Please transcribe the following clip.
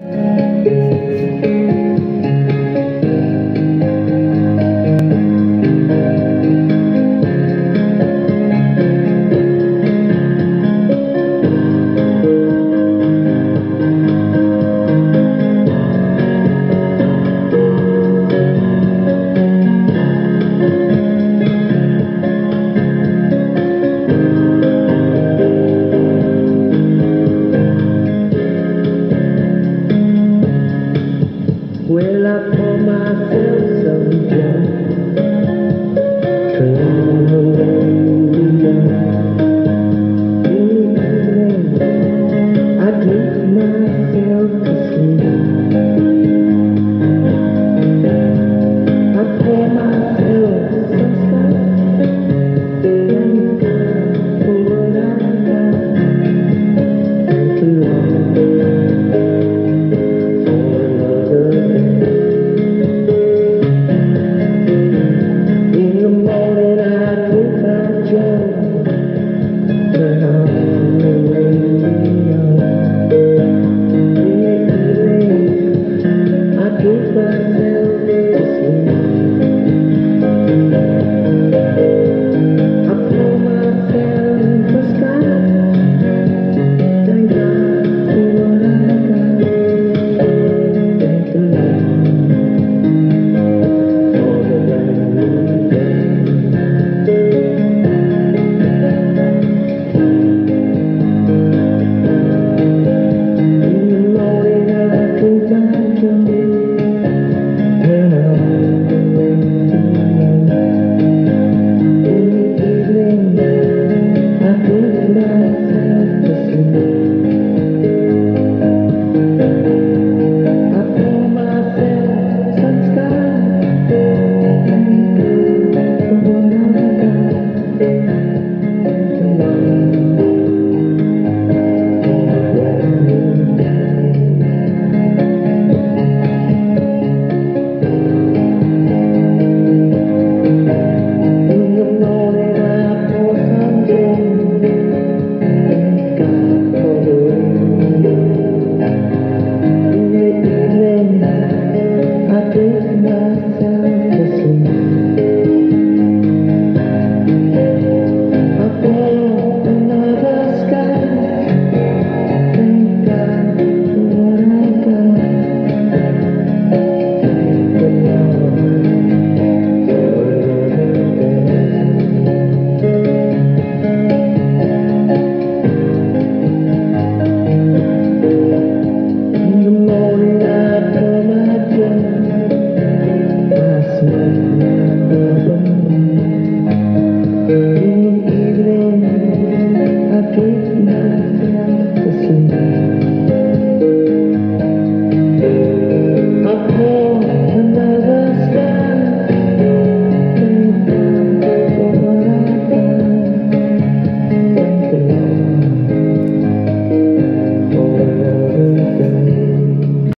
Well, I pour myself some gin.